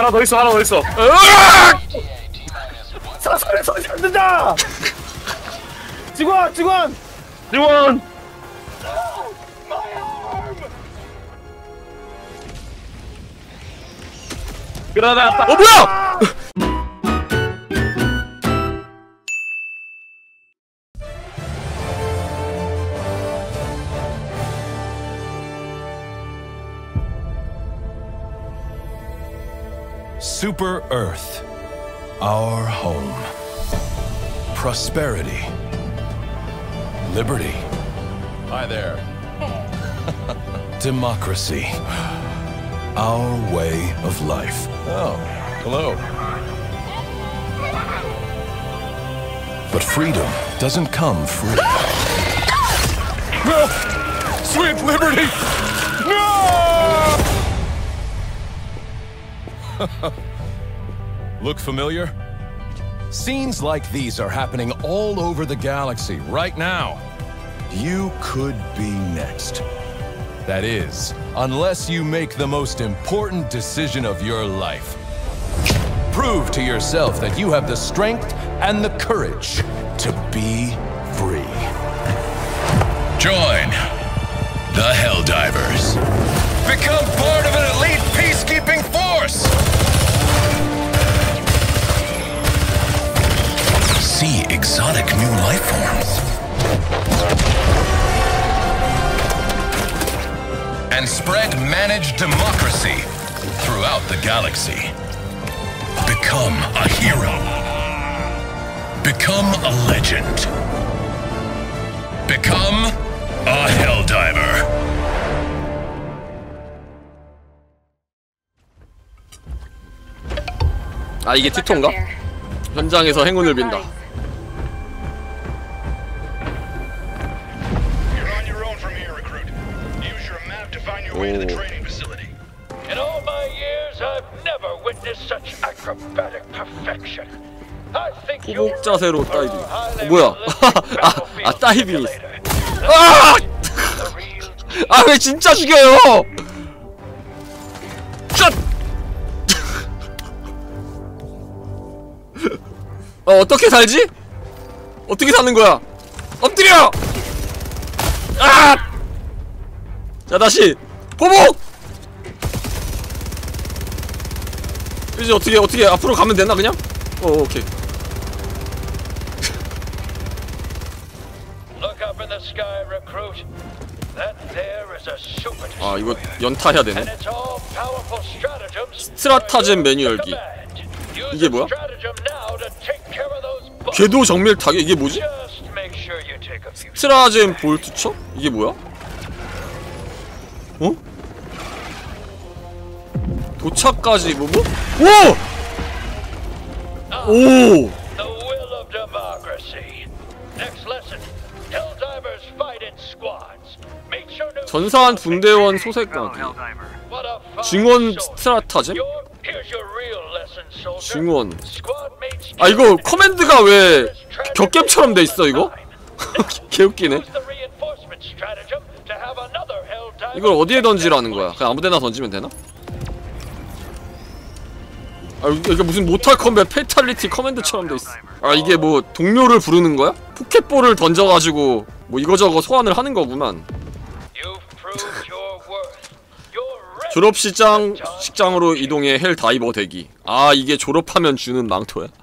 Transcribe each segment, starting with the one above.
하나 더 있어 하나 더 있어. 으악! 사살해서 안 된다! 직원 직원! 직원! 그러다 어 뭐야? Super Earth, our home. Prosperity, liberty. Hi there. Democracy, our way of life. Oh, hello. But freedom doesn't come free. No! Sweet liberty! No! Look familiar? Scenes like these are happening all over the galaxy right now. You could be next. That is, unless you make the most important decision of your life. Prove to yourself that you have the strength and the courage to be free. Join the Helldivers. Become part of an elite See exotic new life forms. And spread managed democracy throughout the galaxy. Become a hero. Become a legend. Become a Helldiver. 아 이게 티토인가? 현장에서 행운을 빈다. way to the Oh. training facility. In all my years, I've never witnessed such acrobatic perfection. I think you 호복 자세로 다이빙. 어, 뭐야? 아, 아 다이빙. 아! 아 왜 진짜 죽여요? 샷! 어 어떻게 살지? 어떻게 사는 거야? 엎드려! 아! 자 다시 보복! 이제 어떻게 어떻게 앞으로 가면 되나 그냥? 어 오케이 아 이거. 연타해야 되네. 스트라타젠 메뉴 열기. 이게 뭐야? 궤도 정밀 타격 이게 뭐지? 스트라젠 볼트처? 이게 뭐야? 어? 도착까지 뭐 뭐? 오! 오! The will of democracy. Next lesson. Helldivers fight in squads. Make sure to 전사한 분대원 fine 증원 soldier. 증원 아 이거 커맨드가 왜 겹겹처럼 돼 있어 이거? 개웃기네 이걸 어디에 던지라는 거야? 그냥 아무데나 던지면 되나? 아 이게 무슨 Mortal Kombat fatality command처럼 돼 있어 아 이게 뭐 동료를 부르는 거야? 포켓볼을 던져가지고 뭐 이거저거 소환을 하는 거구만 You've proved your worth. You're ready. 졸업 시장 식장으로 이동해 헬 다이버 대기. 아 이게 졸업하면 주는 망토야.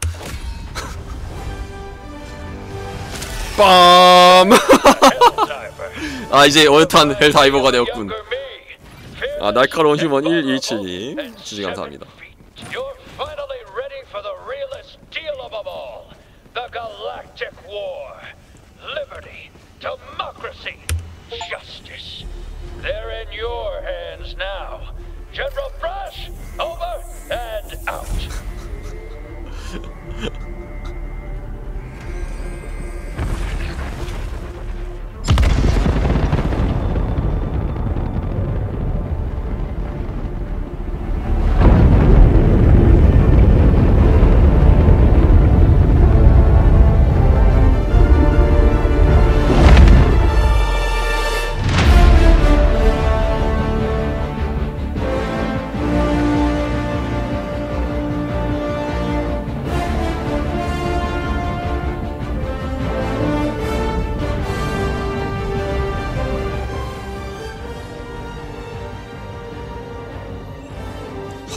빰. 아 이제 어엿한 헬 다이버가 되었군. 아 날카로운 휴먼 Fearless 127님 and 주지 감사합니다. Galactic War. Liberty. Democracy. Justice. They're in your hands now. General Brush, over and out.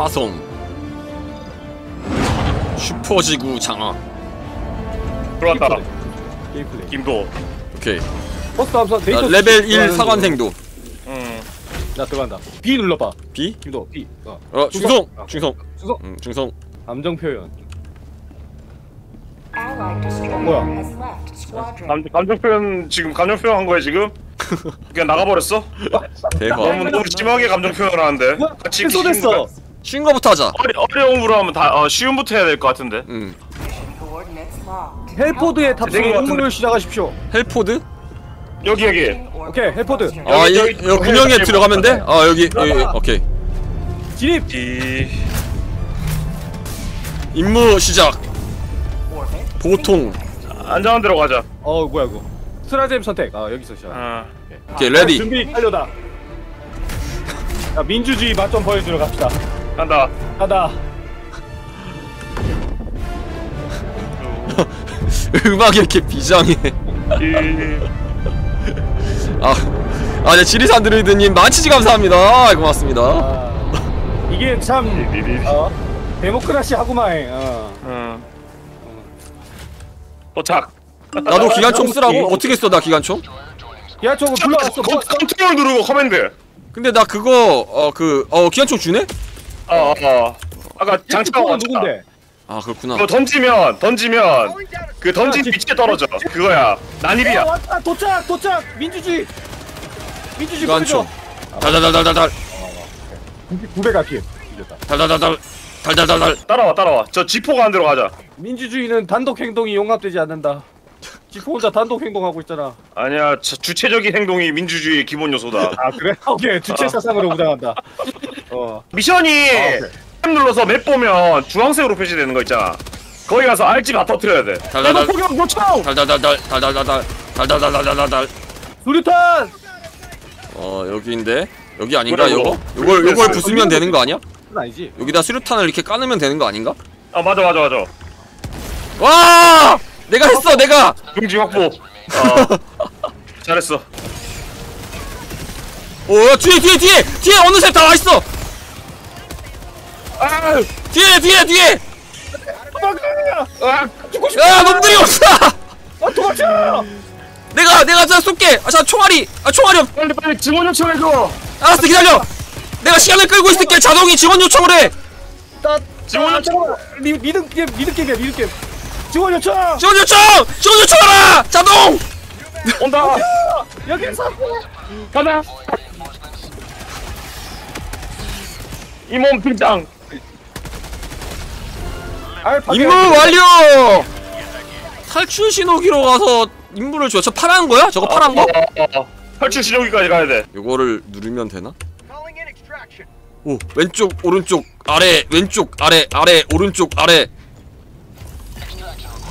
화성 슈퍼지구 장악 들어왔다. 게임 플레이. 김도. 오케이 버스 자, 데이터 레벨 1 들어가는 사관생도 음. 나 들어간다. B 눌러봐. B 김도 B. 어. 어 충성 아, 충성 충성. 음, 충성 감정 표현. 뭐야? 감, 감정 표현 지금 감정 표현 한 거야 지금? 그냥 나가버렸어? 대박 너무 너무 심하게 감정 표현을 하는데. 뭐야? 같이 취소됐어. 쉬운 거부터 하자 어려 어려움으로 하면 다 어, 쉬움부터 해야 될 것 같은데. 음 locked. Hellpod에 탑승 되게 임무를 시작하십시오. Hellpod 여기 여기. 오케이 Hellpod 아이 여기, 이 여기, 여기 들어가면 돼? 아 여기 여기 오케이 진입. 이 임무 시작 보통 안전한 데로 가자. 어 뭐야 이거. Stratagem 선택. 아 여기서 시작. 어. 오케이 ready 준비 완료다. 자 민주주의 맛 좀 보여주러 갑시다. 간다. 가다. 음악이 이렇게 비장해 이 아, 아, 네, 지리산 드루이드님 만 치즈 감사합니다. 고맙습니다. 아, 이게 참. 어, 데모크라시 하구만. 어. 어. 도착. 나도 기관총 쓰라고? 어떻게 써, 나 기관총? 야 저거 불러왔어. 컨- 컨트롤 누르고 커맨드. 근데 나 그거, 어, 그, 어, 기관총 주네? 어 어. 아까 장치가 장치가 왔잖아. 누군데? 아, 그렇구나. 그거 던지면 던지면 그 던진 위치에 떨어져. 그거야. 어, 난입이야. 왔다 도착 도착 민주주의. 민주주의. 보여줘. 달달달달달달, 900 RPM. 이겼다. 달달달달, 달달달달. 따라와 따라와. 저 지포가 안 들어가자. 민주주의는 단독 행동이 용납되지 않는다. 지금 혼자 단독 행동하고 있잖아. 아니야. 저 주체적인 행동이 민주주의의 기본 요소다. 아 그래? 오케이 주체 사상으로 무장한다. 어. 미션이 오케이. 탭 눌러서 맵 보면 주황색으로 표시되는 거 있잖아. 거기 가서 알집 다 터트려야 돼. 달달달. 포격 요청. 달달달달, 달달달달, 달달달달달달. 수류탄. 어, 여기인데? 여기 아닌가? 요거? 요걸, 요걸 부수면 되는 거 아니야? 아니지. 여기다 수류탄을 이렇게 까놓으면 되는 거 아닌가? 아 맞아 맞아 맞아. 와! 내가 했어, 내가! 중지 확보. 어. 잘했어. 오, 야, 뒤에, 뒤에, 뒤에! 뒤에 어느새 다 와 있어! 아, 뒤에, 뒤에, 뒤에! 아, 야, 놈들이 없어! 아 도망쳐! 내가, 내가 자 쏠게! 아, 자, 총알이! 아, 총알이 없! 빨리 빨리 증원 요청해줘. 알았어, 기다려! 내가 시간을 끌고 있을게! 자동이 지원 요청을 해! 증원 요청. 미 믿음 게임 믿음 게임이야 믿음 게임. 지원 요청. 지원 요청! 지원 요청하라! 자동! 온다. 여기서. 가자. 이몸 등장. 임무 완료! 탈출 신호기로 가서 임무를 줘. 저 파란 거야? 저거 파란 거? 어, 어. 탈출 신호기까지 가야 돼. 요거를 누르면 되나? 오, 왼쪽, 오른쪽, 아래, 왼쪽, 아래, 아래, 오른쪽, 아래.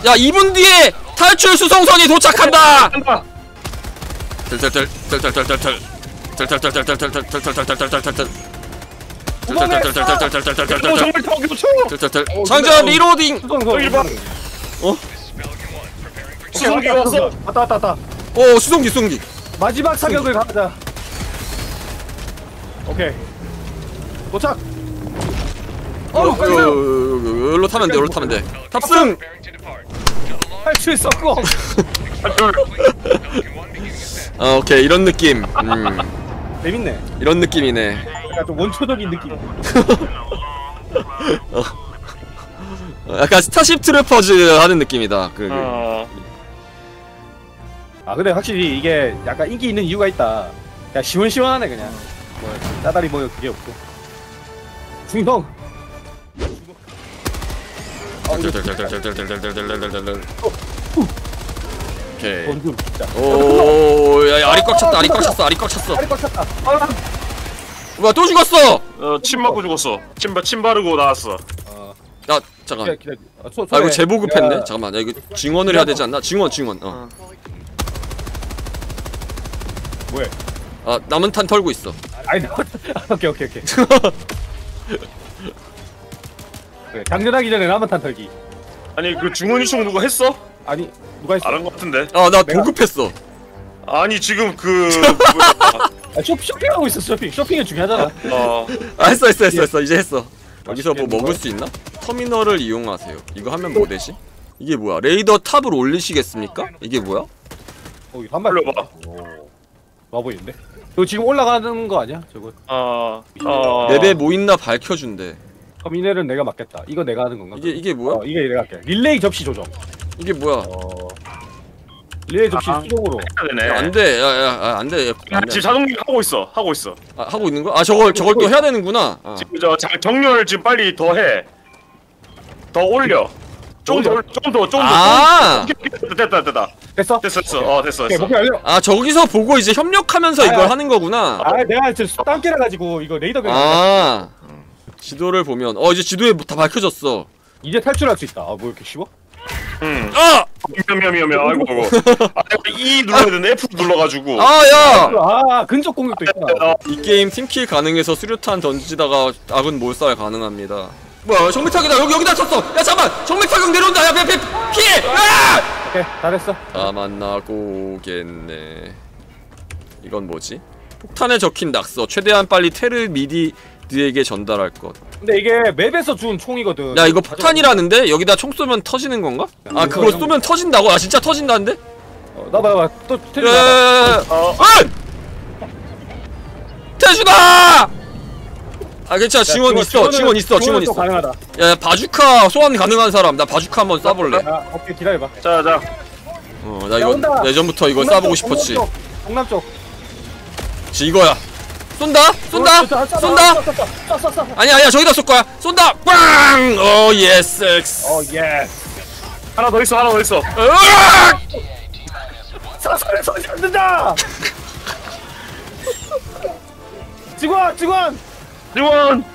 야, 2분 뒤에 탈출 수송선이 도착한다! 텔텔텔텔텔텔텔텔텔텔텔텔텔 또 정말 타고 요청. 텔텔텔 장전 리로딩 수성선. 여기 봐. 수송기 왔어. 왔다 왔다 왔다. 오 수송기 수송기 마지막 사격을 가자. 오케이. 도착. 어, 어. 여기로 타면 돼 여기로 타면 돼 탑승 탈출 성공. 탈출. 어, 오케이 이런 느낌 음 재밌네. 이런 느낌이네 약간 좀 원초적인 느낌. 어. 어, 약간 Starship Troopers 하는 느낌이다. 그, 어... 아 근데 확실히 이게 약간 인기 있는 이유가 있다. 그냥 시원시원하네 그냥. 뭐 따다리 뭐 그게 없고. 중동. 오케이. 오, 야, 야, 아리 꽉 찼다, 아리 꽉 찼어, 아리 꽉 찼어. 아리 꽉 찼다. 아, 뭐야, 또 죽었어! 어, 침 맞고 죽었어. 침, 바- 침 바르고 나왔어. 야, 잠깐. 기다려 기다려. 아, 소, 아, 이거 재보급했네? 야, 잠깐만, 야, 이거 증언을 해야 되지 않나? 증언, 증언, 어. 뭐해? 아, 남은 탄 털고 있어. 아니 나 오케이 오케이 오케이. 그래, 장전하기 전에 남은 털기. 아니 그 중원 요청 누가 했어? 아니 누가 했어? 안한 것 같은데. 아, 나 내가- 보급했어. 아니 지금 그 뭐야. 아, 쇼, 쇼핑하고 있어 쇼핑. 쇼핑이 중요하잖아. 어. 아, 했어, 했어, 했어, 했어. 이제 했어. 여기서 뭐 먹을 걸? 수 있나? 터미널을 이용하세요. 이거 하면 뭐 되지? 이게 뭐야? 레이더 탑을 올리시겠습니까? 이게 뭐야? 어, 이거 한발 올려봐. 와 보이는데? 이거 지금 올라가는 거 아니야? 저거 어, 어. 맵에 뭐 있나 밝혀준대. 그럼 이내는 내가 맞겠다 이거 내가 하는 건가? 이게 이게 뭐야? 어 이게 내가 할게 릴레이 접시 조정 이게 뭐야? 어 릴레이 접시 아. 수동으로 해야 되네. 야, 안 돼. 야, 야, 아, 안 돼. 야, 야, 안 돼. 지금 자동기 하고 있어. 하고 있어. 아, 하고 있는 거야? 아, 저걸 저걸 또 해야 되는구나. 아. 지금 저 자, 정렬 지금 빨리 더 해. 더 올려. 조금 더, 올려? 올- 조금 더, 조금 더. 아! 조금 더. 됐다, 됐다. 됐어? 됐어, 됐어. 어, 됐어, 오케이 됐어. 목표 알려 아, 저기서 보고 이제 협력하면서 아, 이걸 아. 하는 거구나. 아 내가 지금 땅깨라 가지고 이거 레이더 변 아. 지도를 보면 어, 이제 지도에 다 밝혀졌어. 이제 탈출할 수 있다 아 뭐 이렇게 쉬워? 응. 아! 미안, 미안, 미안, 미안. 아이고, 아이고. 아, E 눌러야 되는데 F 눌러가지고. 아, 야! 아 근접 공격도 있구나 어, 이 게임 팀킬 가능해서 수류탄 던지다가 아군 몰살 가능합니다. 뭐야, 정밀타격이다. 여기 여기다 쳤어. 야, 잠깐. 정밀타격 내려온다. 야, 피, 피, 피해. 아! 오케이 잘했어 다 만나고 오겠네. 이건 뭐지? 폭탄에 적힌 낙서. 최대한 빨리 테르 미디 드에게 전달할 것. 근데 이게 맵에서 준 총이거든 야, 이거 폭탄이라는데 여기다 총 쏘면 터지는 건가? 아, 그거 쏘면 터진다고? 아, 진짜 터진다는데? 어, 나봐 나봐 또 야, 야. 어. 태준아! 아 괜찮아 지원 있어 지원 있어 지원 또 있어 가능하다 야 바주카 소환 가능한 사람 나 바주카 한번 쏴볼래 아 오케이 기다려봐 자, 자. 어나 야, 이거. 예전부터 이거 쏴보고 쪽, 싶었지 동남 쪽, 동남 쪽지 이거야 쏜다? 쏜다? 쏜다 쏜다? 아니야 아니야 저기다 쏠 거야. 쏜다! 빵어 예스. 엑스 어 예. 하나 더 있어, 하나 더 있어. 으악! 사살에 서지 않는다. 직원 직원. 지원!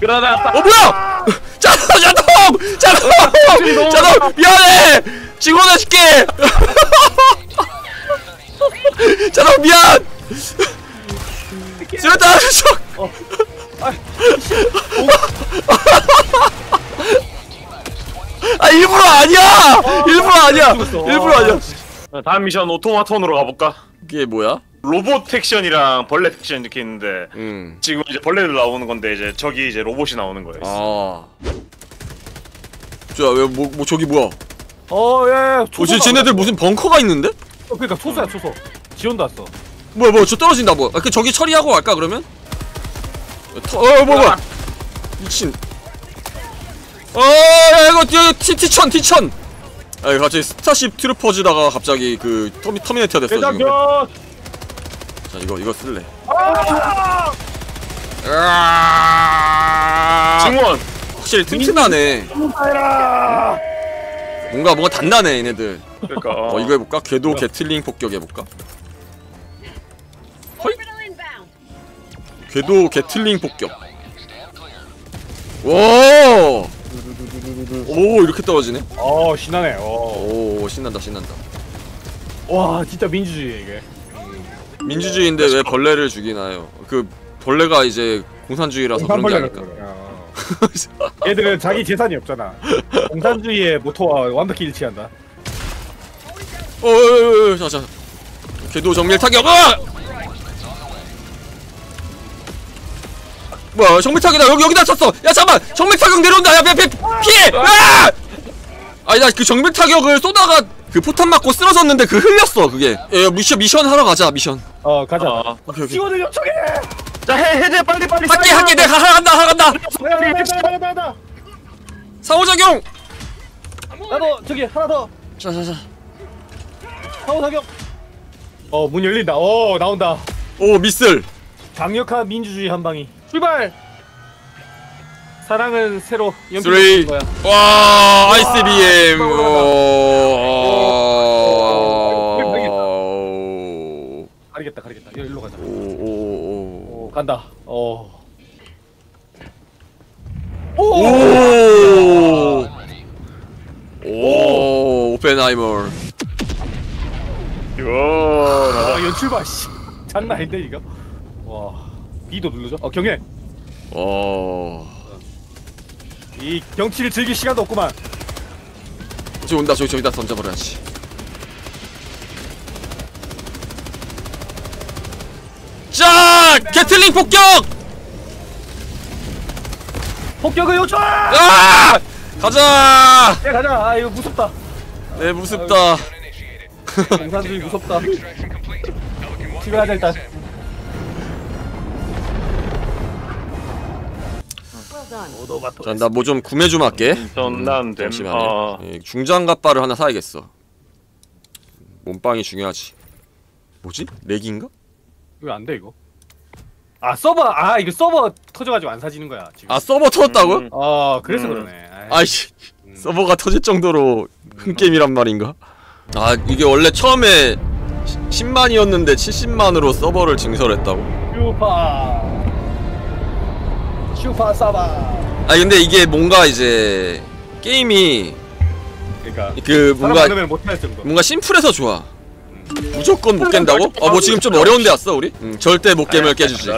그러다. 어 뭐야! 자동 자동! 자동 자동! 미안해 직원해줄게 자동 미안 수류탄 적아 일부러 아니야 일부러 아니야 일부러 아니야 다음 미션 오토마톤으로 가볼까? 이게 뭐야 로봇 텍션이랑 벌레 텍션 이렇게 있는데 음 지금 이제 벌레들 나오는 건데 이제 저기 이제 로봇이 나오는 거예요. 아. 저야 왜뭐 뭐 저기 뭐야? 어 yeah. 어, 쟤 쟤네들 무슨 벙커가 있는데? 어, 그러니까 초소야 초소. 지원도 왔어. 뭐야 뭐야 저 떨어진다 뭐. 아, 그 저기 처리하고 갈까 그러면? 터, 어 뭐야 뭐야. 미친. 어 야, 이거 이거 T T천 T천. 아 이거 갑자기 Starship Troopers다가 갑자기 그 Termi Terminator 됐어 지금. 자 이거 이거 쓸래. 아! 으아! 증원! 확실히 튼튼하네. 뭔가 뭔가 단단해 얘네들. 그러니까 어 이거 해볼까? 궤도 게틀링 폭격 해볼까? 허이? 궤도 게틀링 폭격 오! 오 이렇게 떨어지네 어 신나네. 어. 오 신난다 신난다 와 진짜 민주주의 이게. 민주주의인데 왜 벌레를 죽이나요? 그 벌레가 이제 공산주의라서 그런 게 아닐까 그래. 어. 얘들은 자기 재산이 없잖아. 공산주의의 모토와 완벽히 일치한다. 어어어어 자자 궤도 정밀 타격 아! 뭐야 정밀 타격이다 여기 여기다 쳤어 야 잠깐 정밀 타격 내려온다 야 피, 피, 피해 아! 아니 나 그 정밀 타격을 쏘다가 그 포탄 맞고 쓰러졌는데 그 흘렸어 그게 야, 미션 미션 하러 가자 미션 어 가자. 어. 오케이 오케이 직원을 요청해. 자 해, 해제 빨리 빨리 할게 할게 내가 하나 간다 하나 간다 나나 나나 나. 상호작용 나도 저기 하나 더. 자자자 사격. 어문 열린다. 어 나온다. 오 미슬 강력한 민주주의 한 방이. 출발. 사랑은 새로 연필 거야. 와 ICBM 오 가리겠다 가리겠다. 여기 일로 가자. 오오오 어 간다. 어. 오! 오! 오펜하이머. 이거 아 연출 봐. 씨. 장난 아닌데 이거. 와. B도 누르죠. 어 경혜. 어. 이 경치를 즐길 시간도 없구만. 저기 온다. 저기 저기다 던져버려야지. 아 게틀링 폭격 폭격을 요청! 아 가자 야 가자. 아 이거 무섭다. 네 무섭다 공산주의 무섭다. 집에 가자 일단. 자 나 뭐 좀 구매 좀 할게 전난 됨. 잠시만요 어. 예, 중장갑바를 하나 사야겠어 몸빵이 중요하지 뭐지? 렉인가? 이거 안돼 이거. 아 서버 아 이거 서버 터져가지고 안 사지는 거야 지금. 아 서버 터졌다고? 음. 어 그래서 음. 그러네. 아이. 아이씨 서버가 터질 정도로 큰 게임이란 말인가? 아 이게 원래 처음에 10만이었는데 70만으로 서버를 증설했다고? 슈퍼. 슈퍼 서버. 아 근데 이게 뭔가 이제 게임이 그러니까 그 뭔가 많으면 못할 정도. 뭔가 심플해서 좋아 무조건 못 깬다고? 아 뭐 지금 좀 어려운 데 왔어 우리? 응, 절대 못 깨면 깨주지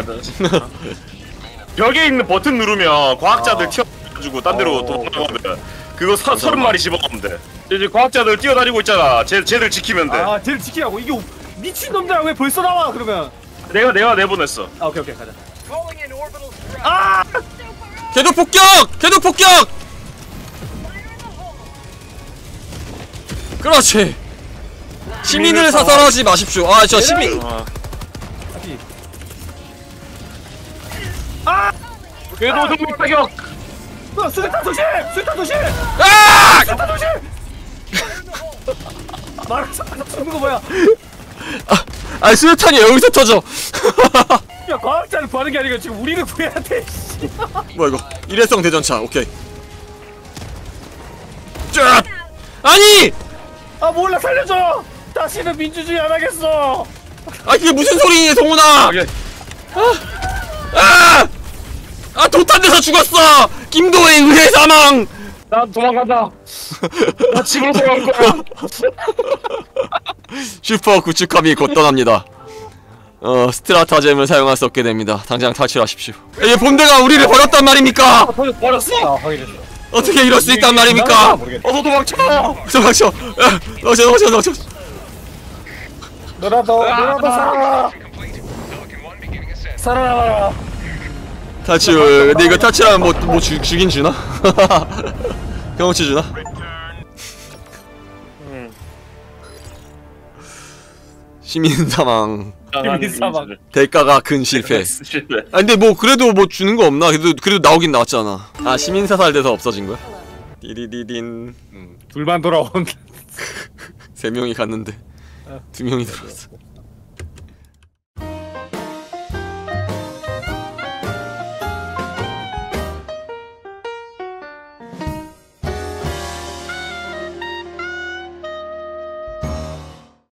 벽에 있는 버튼 누르면 과학자들 어. 튀어가지고 딴 데로 어. 도망가거든. 그거 서, 서른 마리 집어가면 돼. 이제 과학자들 뛰어다니고 있잖아. 쟤 쟤들 지키면 돼. 아 쟤를 지키라고 이게 미친 놈들아 왜 벌써 나와 그러면. 내가 내가 내보냈어. 아 오케이 오케이 가자. 궤도 폭격! 궤도 폭격! 그렇지 시민을 사살하지 마십시오 아 저 시민 어. 다시. 궤도 정밀 타격. 어, 수류탄 조심! 수류탄 조심! 아! 수류탄 조심! 말아서 죽는 거 뭐야? 아 수류탄이 여기서 터져 야 과학자를 구하는 게 아니라 지금 우리를 구해야 돼. 씨. 뭐야 이거 일회성 대전차 오케이 쫙 아니 아 몰라 살려줘! 다시는 민주주의 안 하겠어. 아 이게 무슨 소리니 동훈아 오케이. 아! 아 도탄돼서 죽었어 김도의 의해 사망 난 도망간다. 나 집으로 돌아갈 거야. 슈퍼 구축함이 곧 떠납니다 어 스트라타젬을 사용할 수 없게 됩니다 당장 탈출하십시오 이 본대가 우리를 버렸단 말입니까 버렸어. 아. 어떻게 이럴 수 있단 말입니까 모르겠다. 어서 도망쳐. 도망쳐 야, 도망쳐 도망쳐 도망쳐 너라도 너라도 살아라. 살아라. 탈출 근데 이거 탈출하면 뭐, 뭐 주, 주긴 주나? 경험치 주나? 시민 사망 시민 사망. 대가가 큰 실패. 아 근데 뭐 그래도 뭐 주는 거 없나? 그래도 그래도 나오긴 나왔잖아 아 시민 사살돼서 없어진 거야? 디디디딘 둘만 돌아온. 세 명이 갔는데 두 명이 들어왔어